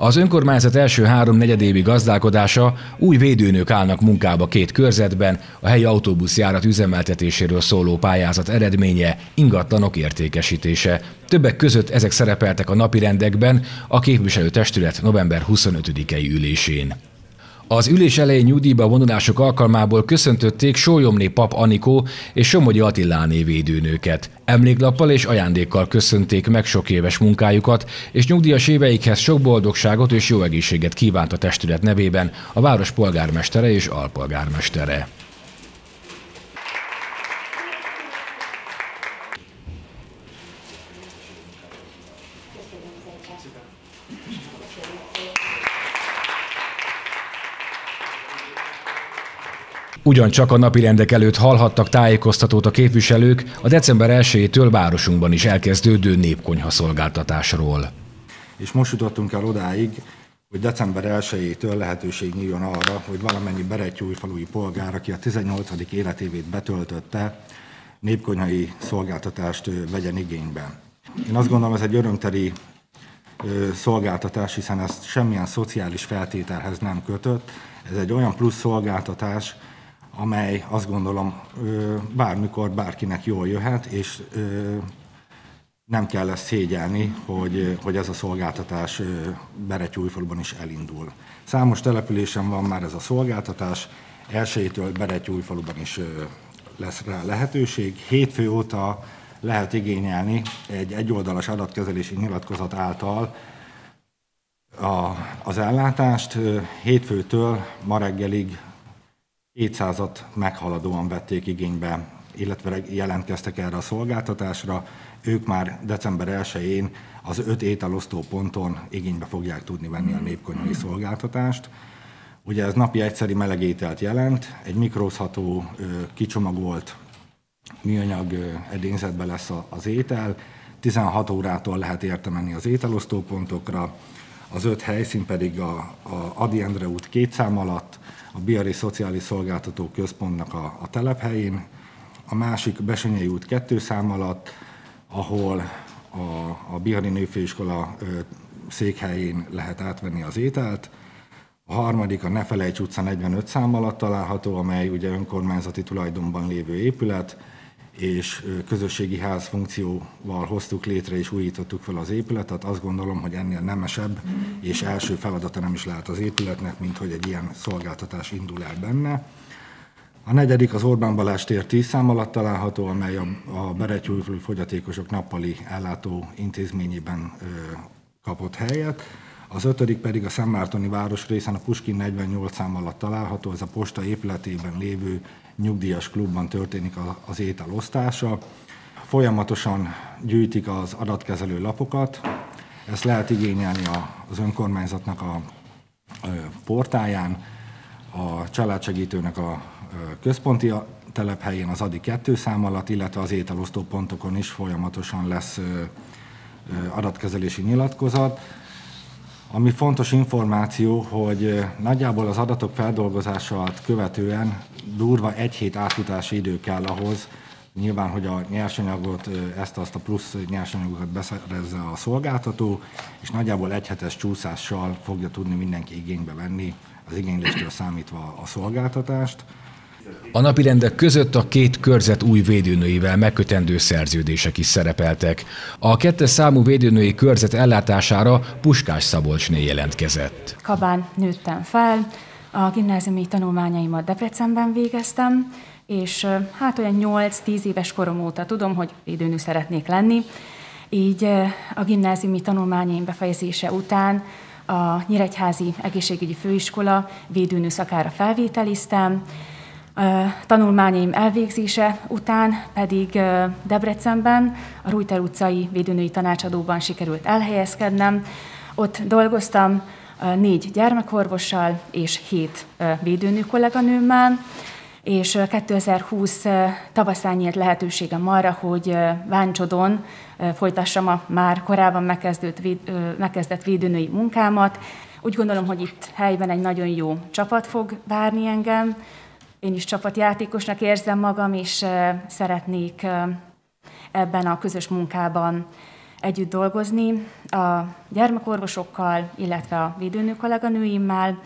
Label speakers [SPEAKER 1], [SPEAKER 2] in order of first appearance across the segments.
[SPEAKER 1] Az önkormányzat első három negyedévi gazdálkodása új védőnök állnak munkába két körzetben, a helyi autóbuszjárat üzemeltetéséről szóló pályázat eredménye ingatlanok értékesítése. Többek között ezek szerepeltek a napirendekben a képviselőtestület november 25-i ülésén. Az ülés elején nyugdíjba vonulások alkalmából köszöntötték Sólyomné Pap Anikó és Somogyi Attiláné védőnőket. Emléklappal és ajándékkal köszönték meg sok éves munkájukat, és nyugdíjas éveikhez sok boldogságot és jó egészséget kívánt a testület nevében a város polgármestere és alpolgármestere. Ugyancsak a napirendek előtt hallhattak tájékoztatót a képviselők a december 1-től városunkban is elkezdődő népkonyha szolgáltatásról.
[SPEAKER 2] És most jutottunk el odáig, hogy december 1-től lehetőség nyíljon arra, hogy valamennyi Beretyújfalui polgár, aki a 18. életévét betöltötte, népkonyhai szolgáltatást vegyen igénybe. Én azt gondolom, ez egy örömteli szolgáltatás, hiszen ez semmilyen szociális feltételhez nem kötött. Ez egy olyan plusz szolgáltatás, amely azt gondolom bármikor bárkinek jól jöhet, és nem kell ezt szégyelni, hogy, hogy ez a szolgáltatás Beretyújfaluban is elindul. Számos településen van már ez a szolgáltatás, elsőjétől Beretyújfaluban is lesz rá lehetőség. Hétfő óta lehet igényelni egy egyoldalas adatkezelési nyilatkozat által a, az ellátást. Hétfőtől ma reggelig 200-at meghaladóan vették igénybe, illetve jelentkeztek erre a szolgáltatásra. Ők már december 1-én az öt ételosztó ponton igénybe fogják tudni venni a népkonyhai szolgáltatást. Ugye ez napi egyszeri melegételt jelent, egy mikrózható, kicsomagolt műanyag edényzetben lesz az étel, 16 órától lehet érte menni az ételosztópontokra, az öt helyszín pedig a, a Adi Endre út két szám alatt, a Biari Szociális Szolgáltató Központnak a, a telephelyén, a másik Besenyei út kettő szám alatt, ahol a, a Bihari Nőfőiskola székhelyén lehet átvenni az ételt, a harmadik a Nefelejts utca 45 szám alatt található, amely ugye önkormányzati tulajdonban lévő épület, és közösségi ház funkcióval hoztuk létre és újítottuk fel az épületet. Azt gondolom, hogy ennél nemesebb és első feladata nem is lehet az épületnek, mint hogy egy ilyen szolgáltatás indul el benne. A negyedik az Orbán Balázs tér 10 szám alatt található, amely a, a Beretyújfölű fogyatékosok nappali ellátó intézményében ö, kapott helyet. Az ötödik pedig a Szentmártoni városrészen a Puskin 48 szám alatt található, ez a posta épületében lévő nyugdíjas klubban történik az étel osztása. Folyamatosan gyűjtik az adatkezelő lapokat, ezt lehet igényelni az önkormányzatnak a portáján, a családsegítőnek a központi telephelyén az ADI 2 szám alatt, illetve az ételosztó pontokon is folyamatosan lesz adatkezelési nyilatkozat. Ami fontos információ, hogy nagyjából az adatok feldolgozását követően durva egy hét átutási idő kell ahhoz, nyilván, hogy a nyersanyagot, ezt-azt a plusz nyersanyagokat beszerezze a szolgáltató, és nagyjából egy hetes csúszással fogja tudni mindenki igénybe venni az igényléstől számítva a szolgáltatást.
[SPEAKER 1] A napirendek között a két körzet új védőnőivel megkötendő szerződések is szerepeltek. A kettes számú védőnői körzet ellátására Puskás Szabolcsné jelentkezett.
[SPEAKER 3] Kabán nőttem fel, a gimnáziumi tanulmányaimat Debrecenben végeztem, és hát olyan 8-10 éves korom óta tudom, hogy védőnő szeretnék lenni. Így a gimnáziumi tanulmányaim befejezése után a Nyíregyházi Egészségügyi Főiskola védőnő szakára felvételiztem, tanulmányaim elvégzése után pedig Debrecenben a Rújter utcai védőnői tanácsadóban sikerült elhelyezkednem. Ott dolgoztam négy gyermekorvossal és hét védőnő kolléganőmmel, és 2020 tavaszán nyílt lehetőségem arra, hogy Váncsodon folytassam a már korábban megkezdett, megkezdett védőnői munkámat. Úgy gondolom, hogy itt helyben egy nagyon jó csapat fog várni engem, én is csapatjátékosnak érzem magam, és szeretnék ebben a közös munkában együtt dolgozni a gyermekorvosokkal, illetve a védőnő kolléganőimmel.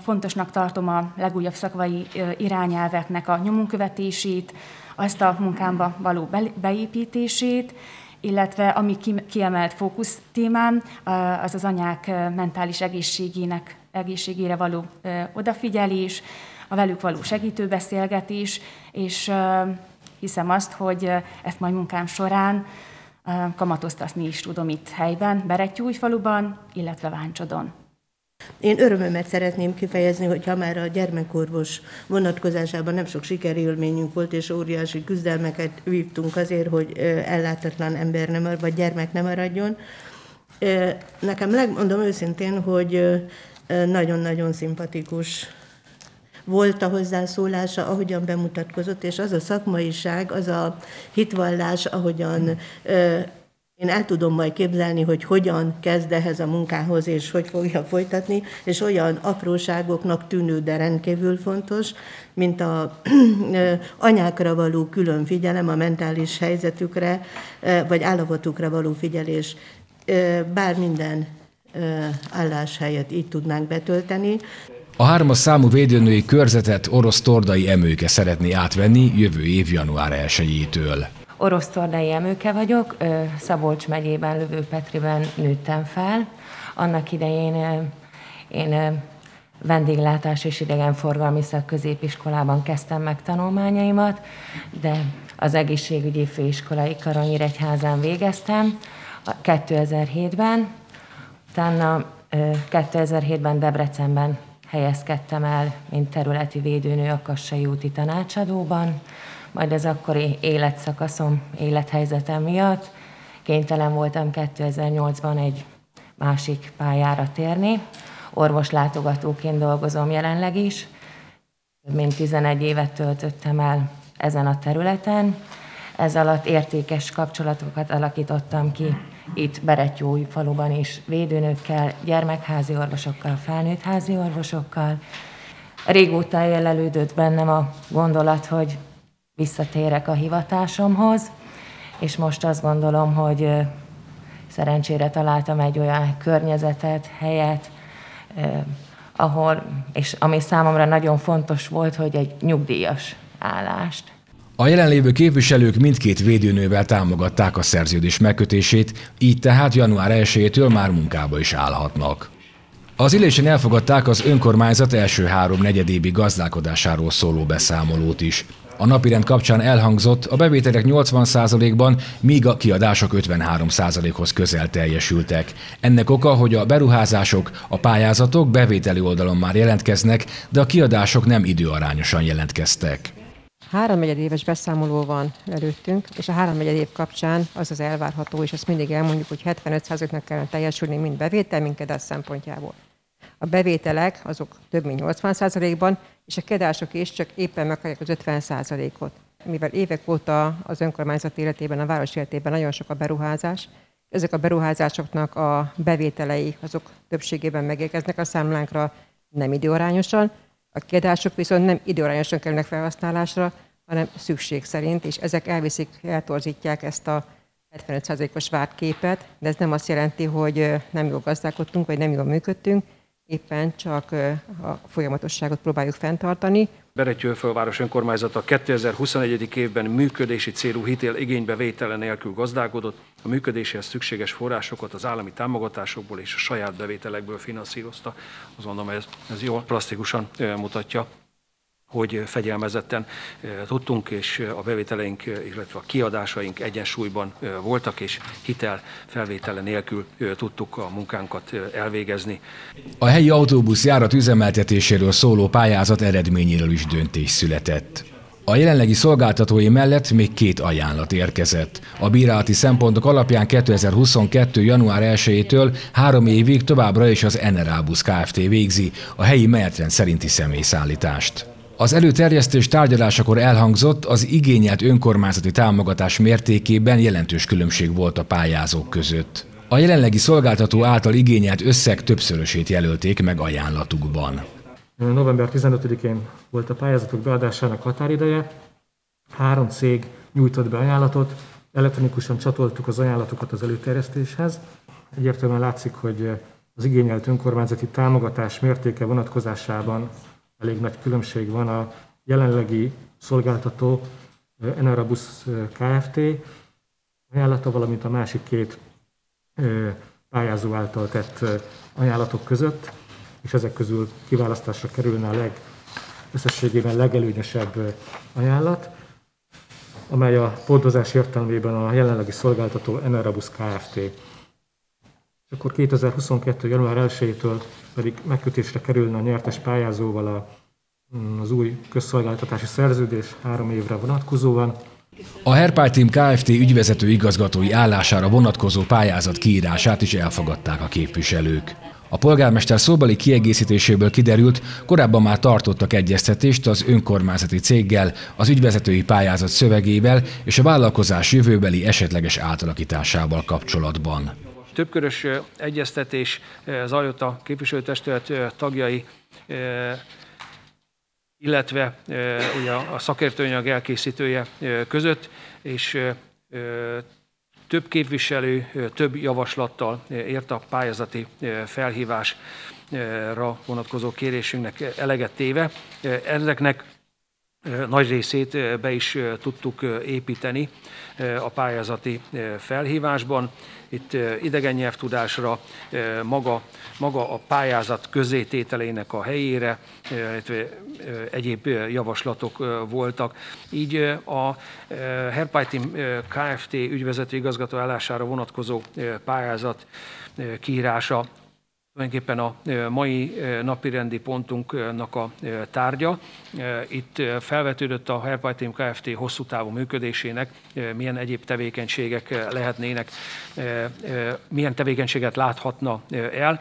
[SPEAKER 3] Fontosnak tartom a legújabb szakmai irányelveknek a nyomunkövetését, azt a munkámba való beépítését, illetve ami kiemelt fókusz témám, az az anyák mentális egészségének, egészségére való odafigyelés, a velük való segítőbeszélgetés, és hiszem azt, hogy ezt majd munkám során kamatoztatni is tudom itt helyben, Berettyújfaluban, illetve Váncsodon.
[SPEAKER 4] Én örömömet szeretném kifejezni, hogy ha már a gyermekorvos vonatkozásában nem sok sikerélményünk volt, és óriási küzdelmeket vívtunk azért, hogy ellátatlan ember nem, vagy gyermek nem maradjon. Nekem megmondom őszintén, hogy nagyon-nagyon szimpatikus volt a hozzászólása, ahogyan bemutatkozott, és az a szakmaiság, az a hitvallás, ahogyan én el tudom majd képzelni, hogy hogyan kezd ehhez a munkához, és hogy fogja folytatni, és olyan apróságoknak tűnő, de rendkívül fontos, mint a anyákra való külön figyelem, a mentális helyzetükre, vagy állapotukra való figyelés. Bár minden állás helyett így tudnánk betölteni.
[SPEAKER 1] A hármas számú védőnői körzetet orosz tordai emőke szeretné átvenni jövő év január 1-től.
[SPEAKER 5] Orosz tordai emőke vagyok, Szabolcs megyében, Lövőpetriben nőttem fel. Annak idején én vendéglátás és idegenforgalmi szakközépiskolában kezdtem meg tanulmányaimat, de az egészségügyi főiskolai Karonyíregyházán végeztem 2007-ben, utána 2007-ben Debrecenben helyezkedtem el, mint területi védőnő a Kassai úti tanácsadóban, majd az akkori életszakaszom, élethelyzetem miatt kénytelen voltam 2008-ban egy másik pályára térni. Orvoslátogatóként dolgozom jelenleg is. Több mint 11 évet töltöttem el ezen a területen. Ez alatt értékes kapcsolatokat alakítottam ki itt Beretyói faluban is védőnökkel, gyermekházi orvosokkal, felnőtt házi orvosokkal. Régóta élelődött bennem a gondolat, hogy visszatérek a hivatásomhoz, és most azt gondolom, hogy szerencsére találtam egy olyan környezetet, helyet, ahol, és ami számomra nagyon fontos volt, hogy egy nyugdíjas állást.
[SPEAKER 1] A jelenlévő képviselők mindkét védőnővel támogatták a szerződés megkötését, így tehát január 1-től már munkába is állhatnak. Az ülésen elfogadták az önkormányzat első három negyedévi gazdálkodásáról szóló beszámolót is. A napirend kapcsán elhangzott, a bevételek 80%-ban, míg a kiadások 53%-hoz közel teljesültek. Ennek oka, hogy a beruházások, a pályázatok bevételi oldalon már jelentkeznek, de a kiadások nem időarányosan jelentkeztek.
[SPEAKER 6] Három éves beszámoló van előttünk, és a három év kapcsán az az elvárható, és azt mindig elmondjuk, hogy 75%-nak kellene teljesülni mind bevétel, mind kedás szempontjából. A bevételek azok több mint 80%-ban, és a kedások is csak éppen meghagyják az 50%-ot. Mivel évek óta az önkormányzat életében, a város életében nagyon sok a beruházás, ezek a beruházásoknak a bevételei azok többségében megérkeznek a számlánkra nem időarányosan, a kiadások viszont nem időarányosan kerülnek felhasználásra, hanem szükség szerint, és ezek elviszik, eltorzítják ezt a 75%-os várt képet, de ez nem azt jelenti, hogy nem jól gazdálkodtunk, vagy nem jól működtünk, éppen csak a folyamatosságot próbáljuk fenntartani.
[SPEAKER 7] Beretyőfölváros önkormányzata 2021. évben működési célú hitél igénybevétele nélkül gazdálkodott, a működéséhez szükséges forrásokat az állami támogatásokból és a saját bevételekből finanszírozta. Azt gondolom, ez, ez jól plastikusan mutatja hogy fegyelmezetten tudtunk, és a bevételeink, illetve a kiadásaink egyensúlyban voltak, és hitel felvétele nélkül tudtuk a munkánkat elvégezni.
[SPEAKER 1] A helyi autóbusz járat üzemeltetéséről szóló pályázat eredményéről is döntés született. A jelenlegi szolgáltatói mellett még két ajánlat érkezett. A bírálati szempontok alapján 2022. január 1-től három évig továbbra is az Enerábusz Kft. végzi a helyi menetrend szerinti személyszállítást. Az előterjesztés tárgyalásakor elhangzott, az igényelt önkormányzati támogatás mértékében jelentős különbség volt a pályázók között. A jelenlegi szolgáltató által igényelt összeg többszörösét jelölték meg ajánlatukban.
[SPEAKER 8] November 15-én volt a pályázatok beadásának határideje. Három cég nyújtott be ajánlatot, elektronikusan csatoltuk az ajánlatokat az előterjesztéshez. Egyértelműen látszik, hogy az igényelt önkormányzati támogatás mértéke vonatkozásában elég nagy különbség van a jelenlegi szolgáltató Enerabus Kft. ajánlata, valamint a másik két pályázó által tett ajánlatok között, és ezek közül kiválasztásra kerülne a leg, összességében legelőnyösebb ajánlat, amely a pontozás értelmében a jelenlegi szolgáltató Enerabus Kft. És akkor 2022. január 1-től pedig megkötésre kerülne a nyertes pályázóval a, mm, az új közszolgáltatási szerződés három évre vonatkozóan,
[SPEAKER 1] a Herpál Team Kft. ügyvezető igazgatói állására vonatkozó pályázat kiírását is elfogadták a képviselők. A polgármester szóbeli kiegészítéséből kiderült, korábban már tartottak egyeztetést az önkormányzati céggel, az ügyvezetői pályázat szövegével és a vállalkozás jövőbeli esetleges átalakításával kapcsolatban.
[SPEAKER 7] Többkörös egyeztetés zajlott a képviselőtestület tagjai illetve ugye a szakértőanyag elkészítője között, és több képviselő több javaslattal ért a pályázati felhívásra vonatkozó kérésünknek eleget téve. Ezeknek nagy részét be is tudtuk építeni a pályázati felhívásban. Itt idegen nyelvtudásra, maga, maga a pályázat közétételének a helyére, egyéb javaslatok voltak. Így a Herpájtim Kft. ügyvezető igazgató állására vonatkozó pályázat kiírása tulajdonképpen a mai napirendi pontunknak a tárgya. Itt felvetődött a Herpai Team Kft. hosszú távú működésének, milyen egyéb tevékenységek lehetnének, milyen tevékenységet láthatna el,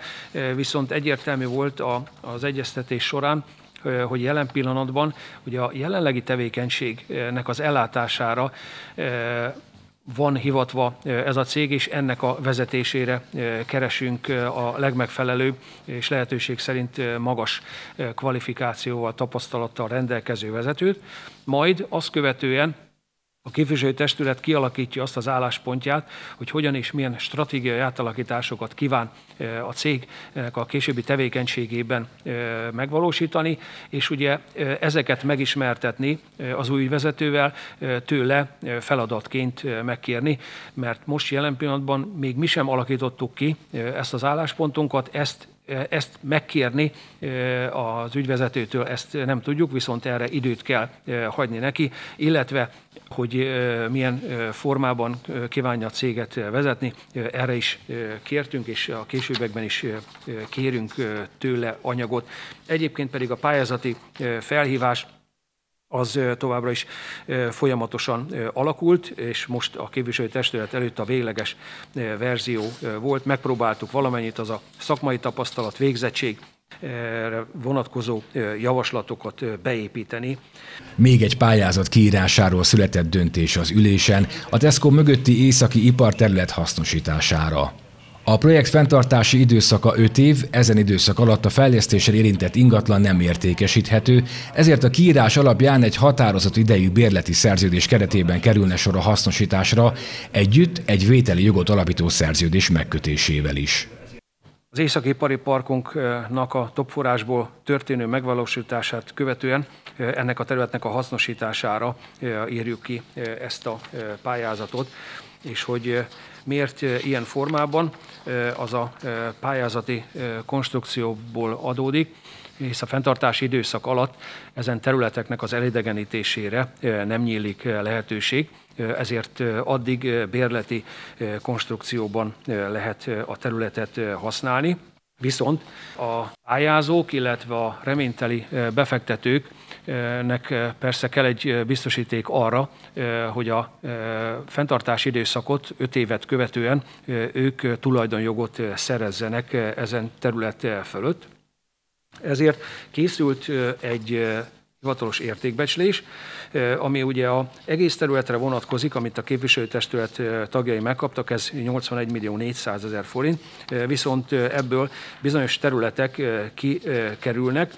[SPEAKER 7] viszont egyértelmű volt az egyeztetés során, hogy jelen pillanatban hogy a jelenlegi tevékenységnek az ellátására van hivatva ez a cég, és ennek a vezetésére keresünk a legmegfelelőbb és lehetőség szerint magas kvalifikációval, tapasztalattal rendelkező vezetőt. Majd azt követően a képviselői testület kialakítja azt az álláspontját, hogy hogyan és milyen stratégiai átalakításokat kíván a cégnek a későbbi tevékenységében megvalósítani, és ugye ezeket megismertetni az új vezetővel, tőle feladatként megkérni, mert most jelen pillanatban még mi sem alakítottuk ki ezt az álláspontunkat, ezt ezt megkérni az ügyvezetőtől, ezt nem tudjuk, viszont erre időt kell hagyni neki, illetve hogy milyen formában kívánja a céget vezetni, erre is kértünk, és a későbbekben is kérünk tőle anyagot. Egyébként pedig a pályázati felhívás az továbbra is folyamatosan alakult, és most a képviselői testület előtt a végleges verzió volt. Megpróbáltuk valamennyit az a szakmai tapasztalat, végzettség, vonatkozó javaslatokat beépíteni.
[SPEAKER 1] Még egy pályázat kiírásáról született döntés az ülésen, a Tesco mögötti északi iparterület hasznosítására. A projekt fenntartási időszaka 5 év, ezen időszak alatt a fejlesztéssel érintett ingatlan nem értékesíthető, ezért a kiírás alapján egy határozott idejű bérleti szerződés keretében kerülne sor a hasznosításra, együtt egy vételi jogot alapító szerződés megkötésével is.
[SPEAKER 7] Az északi ipari parkunknak a topforásból történő megvalósítását követően ennek a területnek a hasznosítására írjuk ki ezt a pályázatot, és hogy miért ilyen formában, az a pályázati konstrukcióból adódik, hisz a fenntartási időszak alatt ezen területeknek az elidegenítésére nem nyílik lehetőség, ezért addig bérleti konstrukcióban lehet a területet használni. Viszont a pályázók, illetve a reményteli befektetők nek persze kell egy biztosíték arra, hogy a fenntartási időszakot 5 évet követően ők tulajdonjogot szerezzenek ezen terület fölött. Ezért készült egy hivatalos értékbecslés, ami ugye a egész területre vonatkozik, amit a képviselőtestület tagjai megkaptak, ez 81 millió 400 ezer forint, viszont ebből bizonyos területek kikerülnek,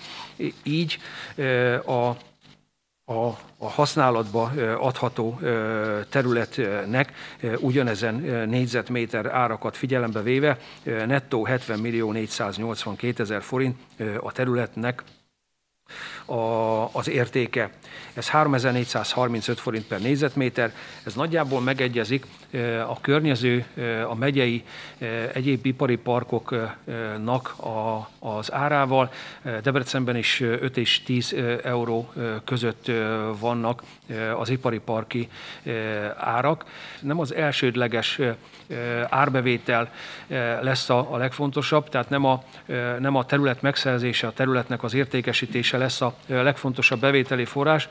[SPEAKER 7] így a a, a használatba adható területnek ugyanezen négyzetméter árakat figyelembe véve nettó 70 millió 482 ezer forint a területnek a, az értéke. Ez 3435 forint per négyzetméter, ez nagyjából megegyezik a környező, a megyei egyéb ipari parkoknak a, az árával. Debrecenben is 5 és 10 euró között vannak az ipari parki árak. Nem az elsődleges árbevétel lesz a, a legfontosabb, tehát nem a, nem a terület megszerzése, a területnek az értékesítése lesz a legfontosabb bevételi forrás,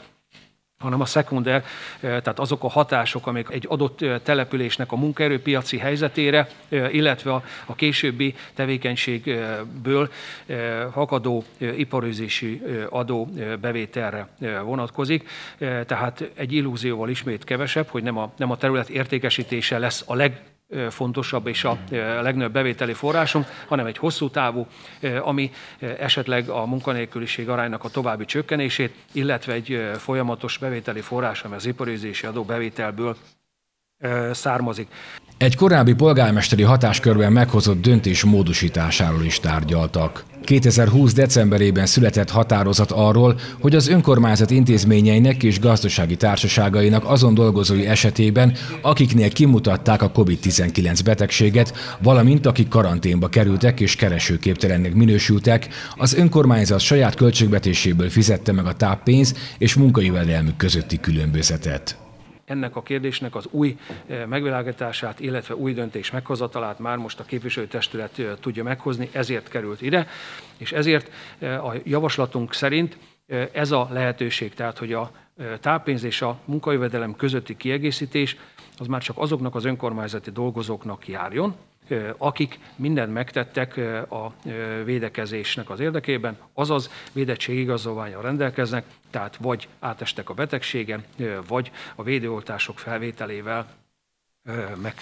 [SPEAKER 7] hanem a szekunder, tehát azok a hatások, amik egy adott településnek a munkaerőpiaci helyzetére, illetve a, későbbi tevékenységből hakadó iparőzési adó bevételre vonatkozik. Tehát egy illúzióval ismét kevesebb, hogy nem a, nem a terület értékesítése lesz a leg fontosabb és a legnagyobb bevételi forrásunk, hanem egy hosszú távú, ami esetleg a munkanélküliség aránynak a további csökkenését, illetve egy folyamatos bevételi forrás, ami az iparőzési adó bevételből származik.
[SPEAKER 1] Egy korábbi polgármesteri hatáskörben meghozott döntés módosításáról is tárgyaltak. 2020. decemberében született határozat arról, hogy az önkormányzat intézményeinek és gazdasági társaságainak azon dolgozói esetében, akiknél kimutatták a COVID-19 betegséget, valamint akik karanténba kerültek és keresőképtelennek minősültek, az önkormányzat saját költségvetéséből fizette meg a táppénz és munkajövedelmük közötti különbözetet
[SPEAKER 7] ennek a kérdésnek az új eh, megvilágítását, illetve új döntés meghozatalát már most a képviselőtestület eh, tudja meghozni, ezért került ide, és ezért eh, a javaslatunk szerint ez a lehetőség, tehát hogy a táppénz és a munkajövedelem közötti kiegészítés az már csak azoknak az önkormányzati dolgozóknak járjon, akik mindent megtettek a védekezésnek az érdekében, azaz védettségigazolványal rendelkeznek, tehát vagy átestek a betegségen, vagy a védőoltások felvételével meg,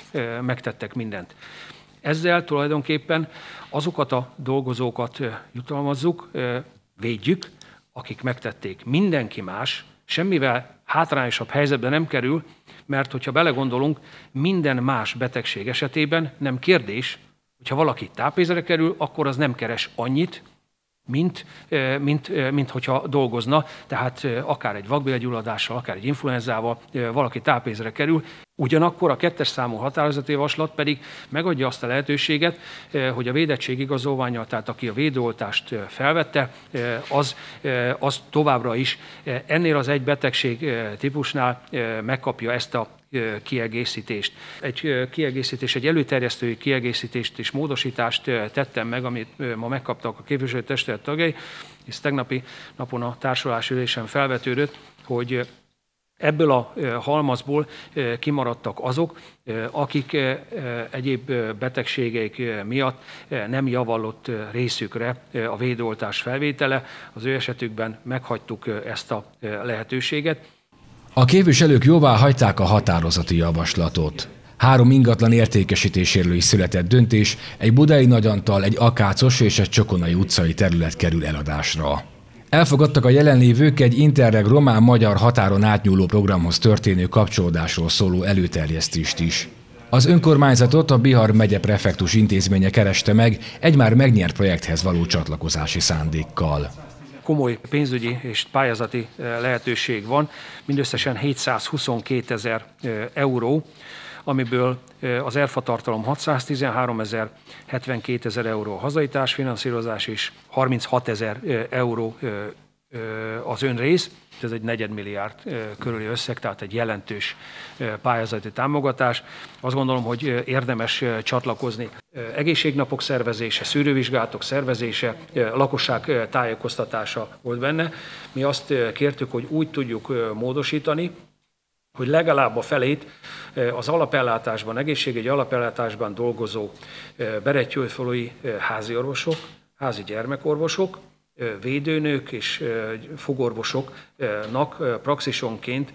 [SPEAKER 7] megtettek mindent. Ezzel tulajdonképpen azokat a dolgozókat jutalmazzuk, védjük, akik megtették. Mindenki más semmivel hátrányosabb helyzetbe nem kerül, mert hogyha belegondolunk, minden más betegség esetében nem kérdés, hogyha valaki tápézre kerül, akkor az nem keres annyit, mint, mint, mint hogyha dolgozna, tehát akár egy vakbélgyulladással, akár egy influenzával valaki tápézre kerül. Ugyanakkor a kettes számú határozati javaslat pedig megadja azt a lehetőséget, hogy a védettség igazolványa, tehát aki a védőoltást felvette, az, az továbbra is ennél az egy betegség típusnál megkapja ezt a kiegészítést. Egy kiegészítés, egy előterjesztői kiegészítést és módosítást tettem meg, amit ma megkaptak a képviselőtestület tagjai, és tegnapi napon a társulási ülésen felvetődött, hogy Ebből a halmazból kimaradtak azok, akik egyéb betegségeik miatt nem javallott részükre a védőoltás felvétele. Az ő esetükben meghagytuk ezt a lehetőséget.
[SPEAKER 1] A képviselők jóvá hagyták a határozati javaslatot. Három ingatlan értékesítéséről is született döntés, egy budai nagyantal, egy akácos és egy csokonai utcai terület kerül eladásra. Elfogadtak a jelenlévők egy Interreg román-magyar határon átnyúló programhoz történő kapcsolódásról szóló előterjesztést is. Az önkormányzatot a Bihar megye prefektus intézménye kereste meg egy már megnyert projekthez való csatlakozási szándékkal
[SPEAKER 7] komoly pénzügyi és pályázati eh, lehetőség van, mindösszesen 722 ezer eh, euró, amiből eh, az ERFA tartalom 613 ezer, 72 ezer euró hazai társfinanszírozás és 36 ezer euró az önrész ez egy negyedmilliárd körüli összeg, tehát egy jelentős pályázati támogatás. Azt gondolom, hogy érdemes csatlakozni. Egészségnapok szervezése, szűrővizsgálatok szervezése, lakosság tájékoztatása volt benne. Mi azt kértük, hogy úgy tudjuk módosítani, hogy legalább a felét az alapellátásban, egészségügyi alapellátásban dolgozó berettyőfalui házi orvosok, házi gyermekorvosok, védőnők és fogorvosoknak praxisonként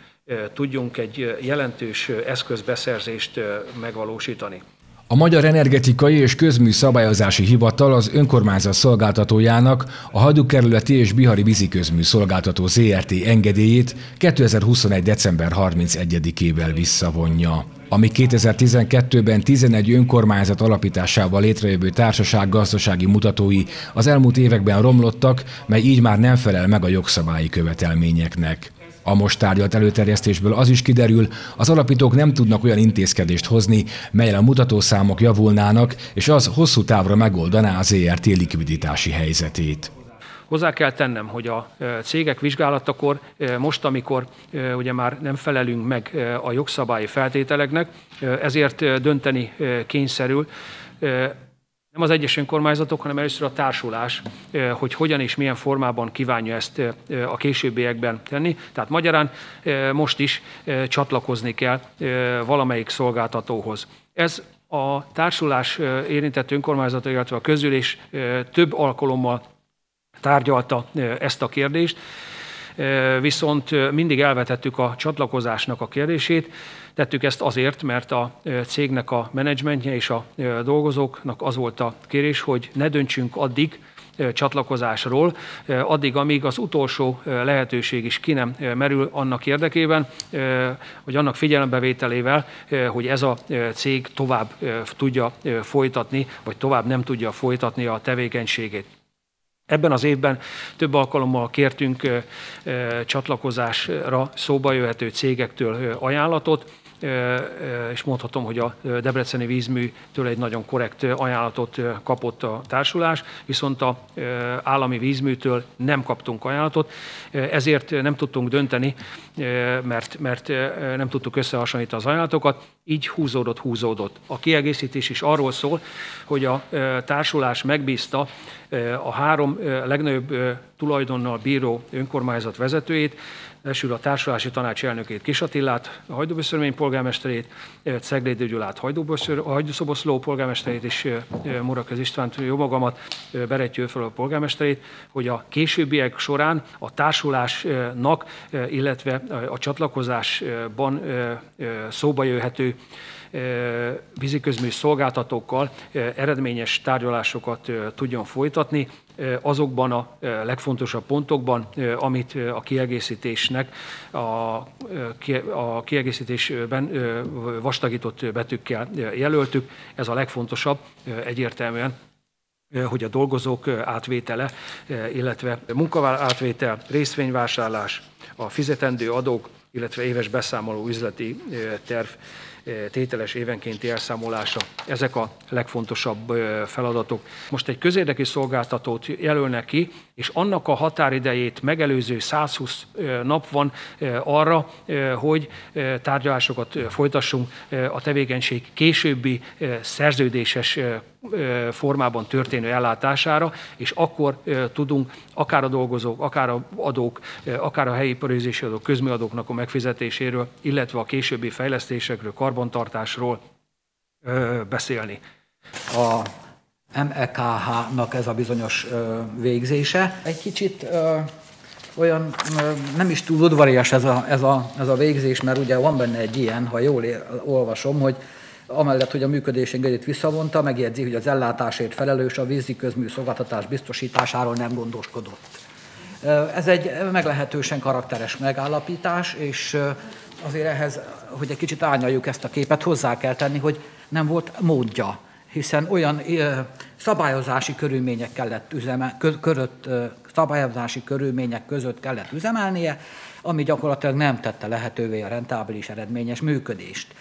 [SPEAKER 7] tudjunk egy jelentős eszközbeszerzést megvalósítani.
[SPEAKER 1] A Magyar Energetikai és Közmű Szabályozási Hivatal az önkormányzat szolgáltatójának a Hajdúkerületi és Bihari Víziközmű Szolgáltató ZRT engedélyét 2021. december 31-ével visszavonja ami 2012-ben 11 önkormányzat alapításával létrejövő társaság gazdasági mutatói az elmúlt években romlottak, mely így már nem felel meg a jogszabályi követelményeknek. A most tárgyalt előterjesztésből az is kiderül, az alapítók nem tudnak olyan intézkedést hozni, melyen a mutatószámok javulnának, és az hosszú távra megoldaná az ERT likviditási helyzetét.
[SPEAKER 7] Hozzá kell tennem, hogy a cégek vizsgálatakor most, amikor ugye már nem felelünk meg a jogszabályi feltételeknek, ezért dönteni kényszerül nem az egyes önkormányzatok, hanem először a társulás, hogy hogyan és milyen formában kívánja ezt a későbbiekben tenni. Tehát magyarán most is csatlakozni kell valamelyik szolgáltatóhoz. Ez a társulás érintett önkormányzata, illetve a közülés több alkalommal tárgyalta ezt a kérdést, viszont mindig elvetettük a csatlakozásnak a kérdését. Tettük ezt azért, mert a cégnek a menedzsmentje és a dolgozóknak az volt a kérés, hogy ne döntsünk addig, csatlakozásról, addig, amíg az utolsó lehetőség is ki nem merül annak érdekében, hogy annak figyelembevételével, hogy ez a cég tovább tudja folytatni, vagy tovább nem tudja folytatni a tevékenységét. Ebben az évben több alkalommal kértünk csatlakozásra szóba jöhető cégektől ajánlatot, és mondhatom, hogy a Debreceni vízműtől egy nagyon korrekt ajánlatot kapott a társulás, viszont a állami vízműtől nem kaptunk ajánlatot, ezért nem tudtunk dönteni, mert, mert nem tudtuk összehasonlítani az ajánlatokat, így húzódott, húzódott. A kiegészítés is arról szól, hogy a társulás megbízta a három legnagyobb tulajdonnal bíró önkormányzat vezetőjét, elsőre a társulási tanács elnökét Kis Attillát, a Hajdúböszörmény polgármesterét, Ceglédi Gyulát, Hajdúszoboszló polgármesterét és Muraköz Istvánt, jó magamat, Berettyő a polgármesterét, hogy a későbbiek során a társulásnak, illetve a csatlakozásban szóba jöhető víziközmű szolgáltatókkal eredményes tárgyalásokat tudjon folytatni, azokban a legfontosabb pontokban, amit a kiegészítésnek, a, kiegészítésben vastagított betűkkel jelöltük. Ez a legfontosabb egyértelműen hogy a dolgozók átvétele, illetve munkavál átvétel, részvényvásárlás, a fizetendő adók, illetve éves beszámoló üzleti terv tételes évenkénti elszámolása. Ezek a legfontosabb feladatok. Most egy közérdekű szolgáltatót jelölnek ki, és annak a határidejét megelőző 120 nap van arra, hogy tárgyalásokat folytassunk a tevékenység későbbi szerződéses formában történő ellátására, és akkor tudunk akár a dolgozók, akár a adók, akár a helyi pörőzési adók, közműadóknak a megfizetéséről, illetve a későbbi fejlesztésekről, karbantartásról beszélni.
[SPEAKER 9] A MEKH-nak ez a bizonyos végzése egy kicsit olyan nem is túl udvarias ez a, ez, a, ez a végzés, mert ugye van benne egy ilyen, ha jól olvasom, hogy Amellett, hogy a működés engedélyt visszavonta, megjegyzi, hogy az ellátásért felelős a vízi közmű szolgáltatás biztosításáról nem gondoskodott. Ez egy meglehetősen karakteres megállapítás, és azért ehhez, hogy egy kicsit árnyaljuk ezt a képet, hozzá kell tenni, hogy nem volt módja, hiszen olyan szabályozási körülmények kellett üzemel, körött, szabályozási körülmények között kellett üzemelnie, ami gyakorlatilag nem tette lehetővé a rentábilis eredményes működést.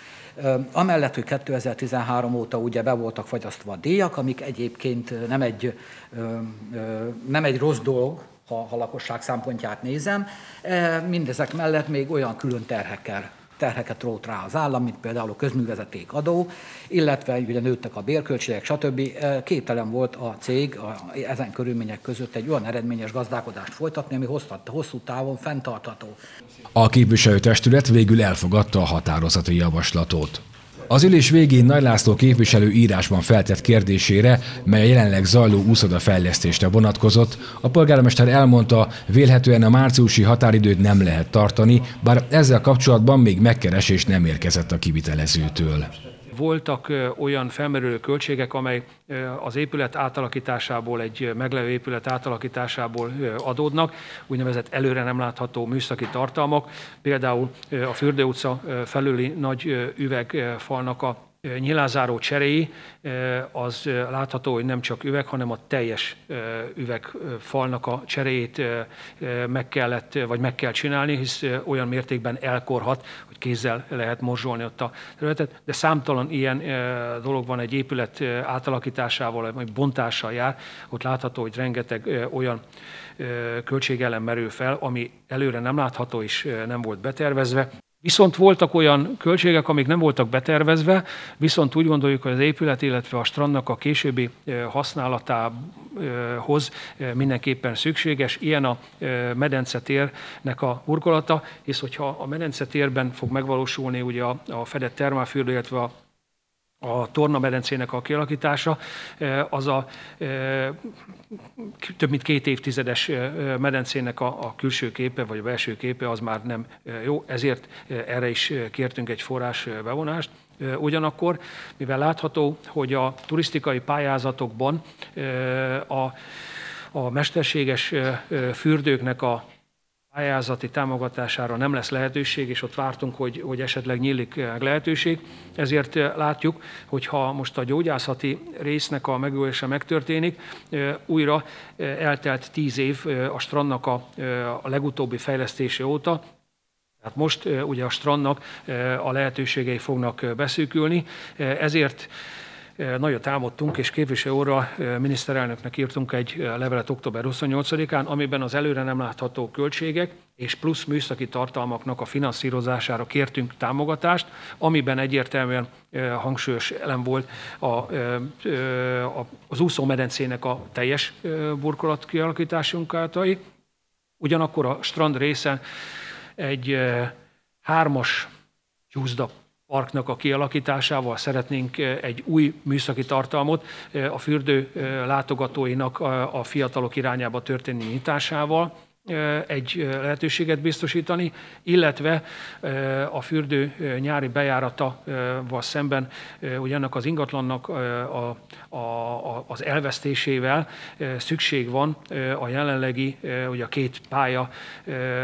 [SPEAKER 9] Amellett, hogy 2013 óta ugye be voltak fagyasztva a díjak, amik egyébként nem egy, nem egy rossz dolog, ha a lakosság szempontját nézem, mindezek mellett még olyan külön terhekkel terheket rót rá az állam, mint például a közművezeték adó, illetve ugye nőttek a bérköltségek, stb. Képtelen volt a cég a, ezen körülmények között egy olyan eredményes gazdálkodást folytatni, ami hosszú távon fenntartható.
[SPEAKER 1] A képviselőtestület végül elfogadta a határozati javaslatot. Az ülés végén Nagy László képviselő írásban feltett kérdésére, mely a jelenleg zajló úszoda fejlesztésre vonatkozott, a polgármester elmondta, vélhetően a márciusi határidőt nem lehet tartani, bár ezzel kapcsolatban még megkeresés nem érkezett a kivitelezőtől.
[SPEAKER 7] Voltak olyan felmerülő költségek, amely az épület átalakításából, egy meglevő épület átalakításából adódnak, úgynevezett előre nem látható műszaki tartalmak, például a Fürdő utca felüli nagy üvegfalnak a nyilázáró cseréi, az látható, hogy nem csak üveg, hanem a teljes üvegfalnak a cseréjét meg kellett, vagy meg kell csinálni, hisz olyan mértékben elkorhat, hogy kézzel lehet morzsolni ott a területet, de számtalan ilyen dolog van egy épület átalakításával, vagy bontással jár, ott látható, hogy rengeteg olyan költségellen merül fel, ami előre nem látható és nem volt betervezve. Viszont voltak olyan költségek, amik nem voltak betervezve, viszont úgy gondoljuk, hogy az épület, illetve a strandnak a későbbi használatához mindenképpen szükséges. Ilyen a medencetérnek a burkolata, hisz hogyha a medencetérben fog megvalósulni ugye a, a fedett termálfürdő, illetve a a tornamedencének a kialakítása, az a több mint két évtizedes medencének a, külső képe, vagy a belső képe, az már nem jó, ezért erre is kértünk egy forrás bevonást. Ugyanakkor, mivel látható, hogy a turisztikai pályázatokban a, a mesterséges fürdőknek a pályázati támogatására nem lesz lehetőség, és ott vártunk, hogy, hogy esetleg nyílik lehetőség. Ezért eh, látjuk, hogy ha most a gyógyászati résznek a megölése megtörténik, eh, újra eh, eltelt tíz év a strandnak a legutóbbi fejlesztése óta, tehát most ugye a strandnak a lehetőségei fognak beszűkülni, ezért Nagyot álmodtunk, és képviselő óra miniszterelnöknek írtunk egy levelet október 28-án, amiben az előre nem látható költségek és plusz műszaki tartalmaknak a finanszírozására kértünk támogatást, amiben egyértelműen hangsúlyos elem volt a, a, az úszómedencének a teljes burkolat kialakításunk által. Ugyanakkor a strand részen egy hármas csúszda parknak a kialakításával szeretnénk eh, egy új műszaki tartalmot eh, a fürdő eh, látogatóinak a fiatalok irányába történő nyitásával egy lehetőséget biztosítani, illetve a fürdő nyári bejárataval szemben ugye az ingatlannak a, a, a, az elvesztésével szükség van a jelenlegi, ugye a két pálya,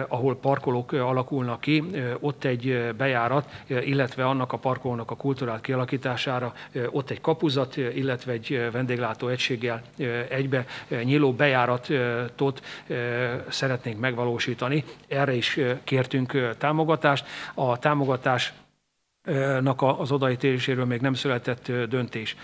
[SPEAKER 7] ahol parkolók alakulnak ki, ott egy bejárat, illetve annak a parkolónak a kulturált kialakítására, ott egy kapuzat, illetve egy vendéglátó egységgel egybe nyíló bejáratot szeretnénk megvalósítani. Erre is kértünk támogatást. A támogatás az odaítéléséről még nem született döntés.